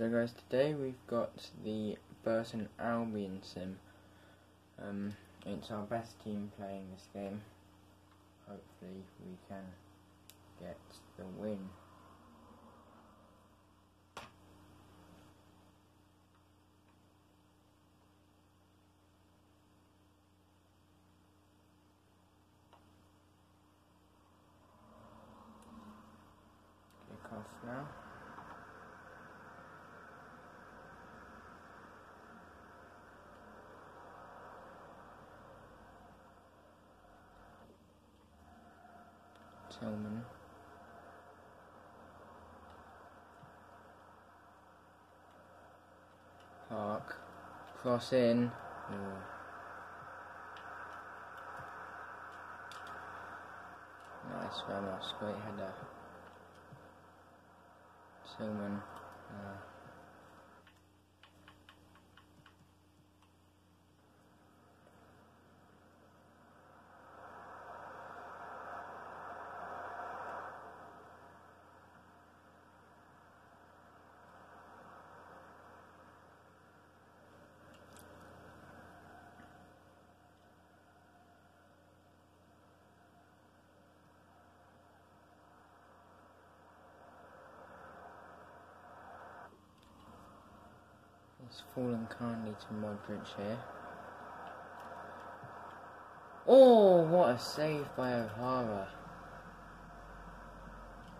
So guys, today we've got the Burton Albion sim. Um, it's our best team playing this game. Hopefully we can get the win. Kick off now. Tillman. Park. Cross in. Oh. Nice Ramos, great header. Tillman. Uh, He's fallen kindly to Modric here. Oh, what a save by O'Hara.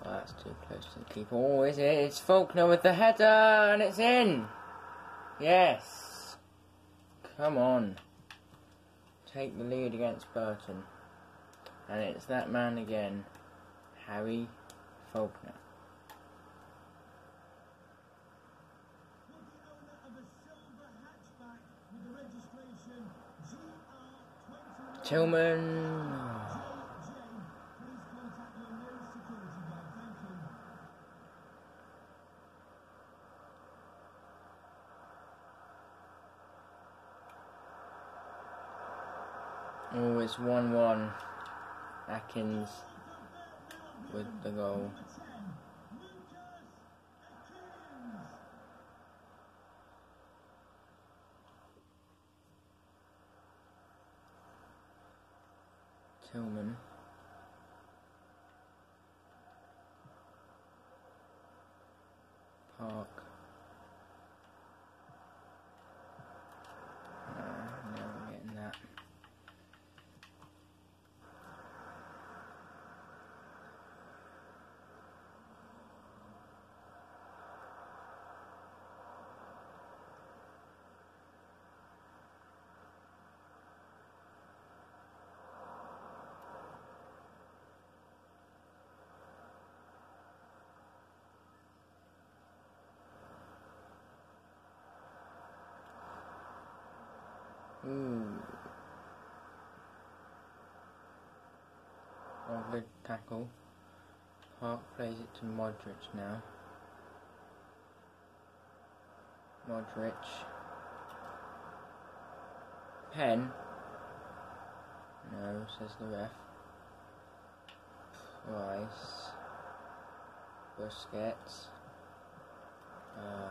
Oh, that's too close to the keeper. Oh, is it? It's Faulkner with the header, and it's in. Yes. Come on. Take the lead against Burton. And it's that man again, Harry Faulkner. Tillman. Oh, it's 1 1. Atkins with the goal. Tillman. Park. Uh, never getting that. Good tackle. Hart plays it to Modric now. Modric. Pen. No, says the ref. Price. Busquets. Uh,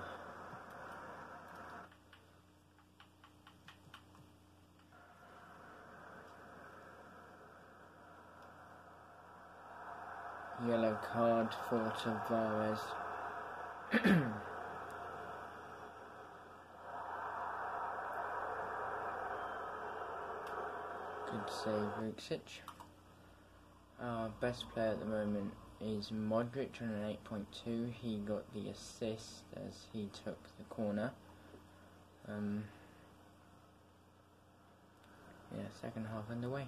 Yellow card for Tavares. Good save, Vucic. Our best player at the moment is Modric on an 8.2. He got the assist as he took the corner. Um, yeah, second half underway.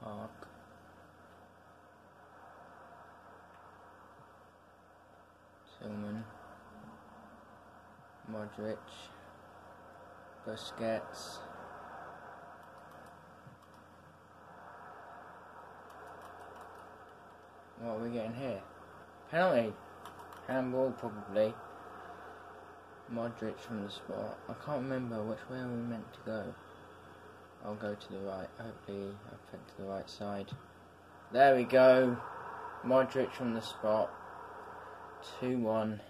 Park. Tillman. Modric. Busquets. What are we getting here? Penalty. Handball, probably. Modric from the spot. I can't remember which way we meant to go. I'll go to the right. Hopefully I've to the right side. There we go. Modric from the spot. 2-1.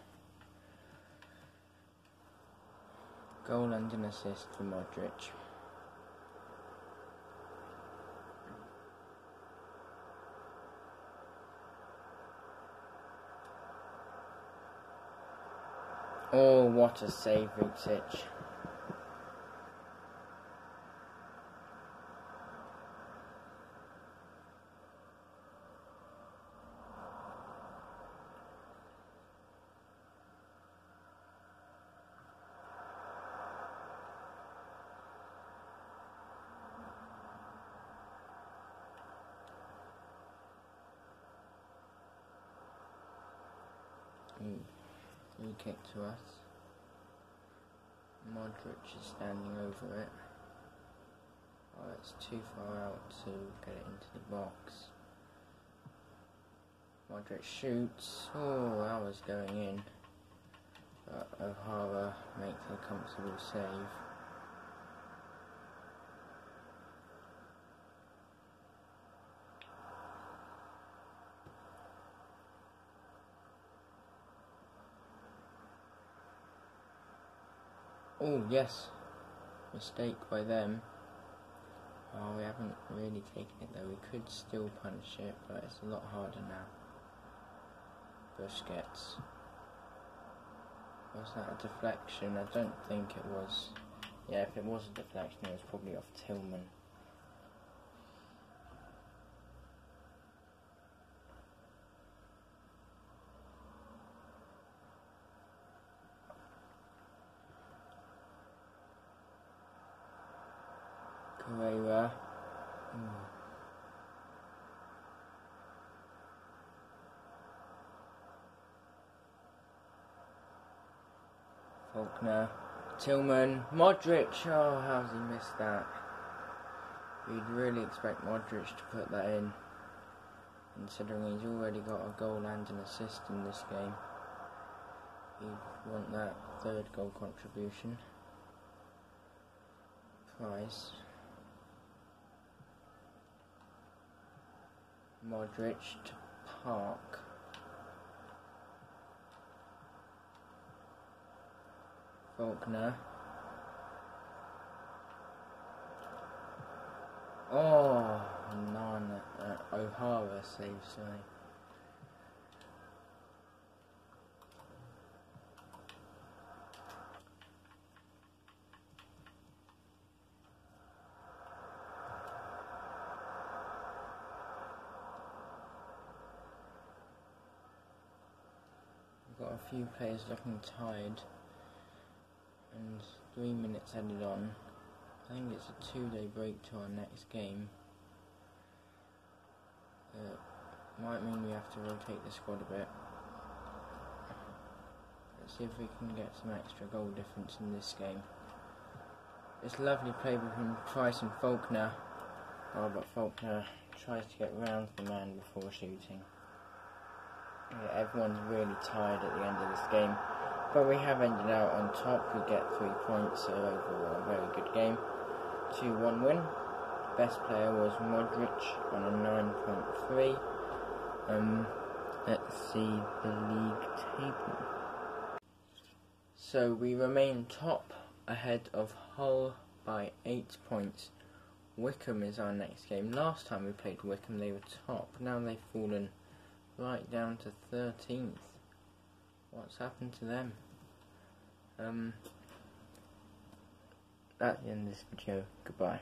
Goal and an assist for Modric. Oh, what a save, Vucic. Mm. Free kick to us. Modric is standing over it. Oh, it's too far out to get it into the box. Modric shoots. Oh, that was going in. But O'Hara makes a comfortable save. Oh, yes. Mistake by them. Oh, we haven't really taken it though. We could still punish it, but it's a lot harder now. Busquets. Was that a deflection? I don't think it was. Yeah, if it was a deflection, it was probably off Tillman. Carrera. Mm. Faulkner. Tillman. Modric. Oh, how's he missed that? You'd really expect Modric to put that in. Considering he's already got a goal and an assist in this game. You'd want that third goal contribution. Price. Modric to Park. Faulkner. Oh, none. Uh, O'Hara saves me. Got a few players looking tired and three minutes added on. I think it's a two day break to our next game. Uh, might mean we have to rotate the squad a bit. Let's see if we can get some extra goal difference in this game. It's lovely play between Price and Faulkner. Oh, but Faulkner tries to get round the man before shooting. Everyone's really tired at the end of this game. But we have ended out on top. We get three points, so overall a very good game. 2-1 win. Best player was Modric on a 9.3. Um, let's see the league table. So we remain top ahead of Hull by 8 points. Wycombe is our next game. Last time we played Wycombe, they were top. Now they've fallen right down to 13th. What's happened to them? Um, at the end of this video, goodbye.